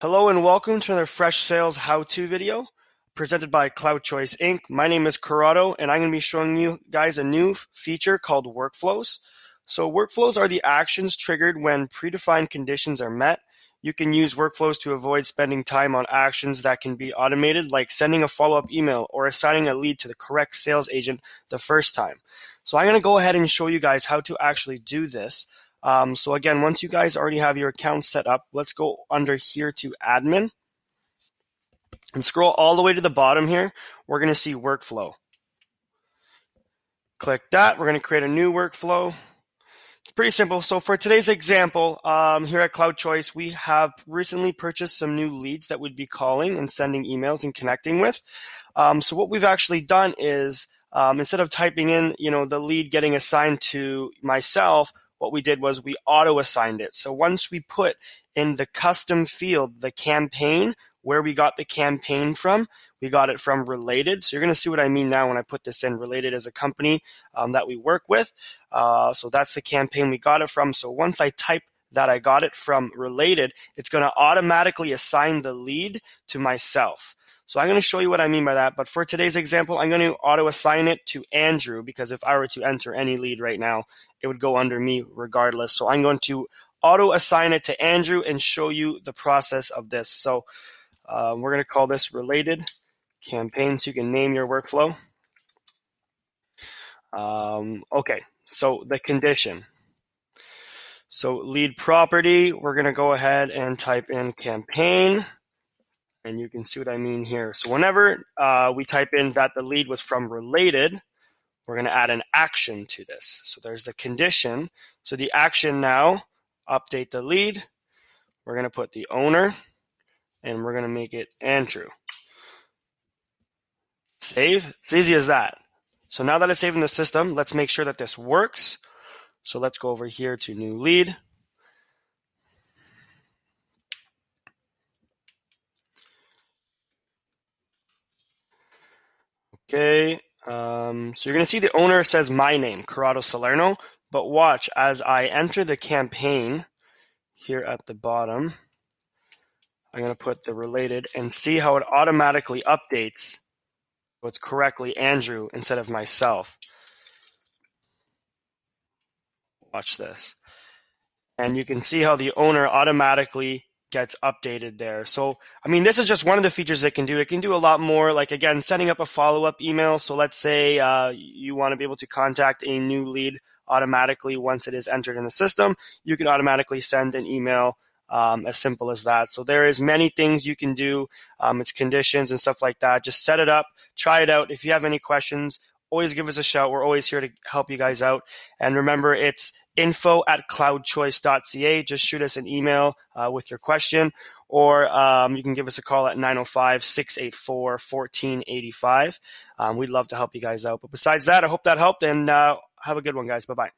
Hello and welcome to another Fresh Sales how-to video presented by Cloud Choice Inc. My name is Corrado and I'm going to be showing you guys a new feature called workflows. So workflows are the actions triggered when predefined conditions are met. You can use workflows to avoid spending time on actions that can be automated like sending a follow-up email or assigning a lead to the correct sales agent the first time. So I'm going to go ahead and show you guys how to actually do this. Um, so again, once you guys already have your account set up, let's go under here to admin and scroll all the way to the bottom here. We're going to see workflow. Click that. We're going to create a new workflow. It's pretty simple. So for today's example, um, here at Cloud Choice, we have recently purchased some new leads that we'd be calling and sending emails and connecting with. Um, so what we've actually done is um, instead of typing in, you know, the lead getting assigned to myself, what we did was we auto assigned it. So once we put in the custom field the campaign, where we got the campaign from, we got it from Related. So you're going to see what I mean now when I put this in. Related as a company um, that we work with. Uh, so that's the campaign we got it from. So once I type that I got it from Related, it's going to automatically assign the lead to myself. So I'm going to show you what I mean by that. But for today's example, I'm going to auto assign it to Andrew because if I were to enter any lead right now, it would go under me regardless. So I'm going to auto assign it to Andrew and show you the process of this. So uh, we're going to call this related campaign so you can name your workflow. Um, okay, so the condition. So lead property, we're going to go ahead and type in campaign and you can see what I mean here. So whenever uh, we type in that the lead was from related, we're going to add an action to this. So there's the condition. So the action now, update the lead. We're going to put the owner, and we're going to make it Andrew. Save. It's easy as that. So now that it's saved in the system, let's make sure that this works. So let's go over here to new lead. Okay, um, so you're going to see the owner says my name, Corrado Salerno, but watch as I enter the campaign here at the bottom. I'm going to put the related and see how it automatically updates it's correctly Andrew instead of myself. Watch this. And you can see how the owner automatically gets updated there. So, I mean, this is just one of the features it can do. It can do a lot more, like again, setting up a follow up email. So, let's say uh, you want to be able to contact a new lead automatically once it is entered in the system. You can automatically send an email. Um, as simple as that. So there is many things you can do. Um, it's conditions and stuff like that. Just set it up, try it out. If you have any questions, always give us a shout. We're always here to help you guys out. And remember, it's info at cloudchoice.ca. Just shoot us an email uh, with your question, or um, you can give us a call at 905 684 1485. Um, we'd love to help you guys out. But besides that, I hope that helped, and uh, have a good one, guys. Bye bye.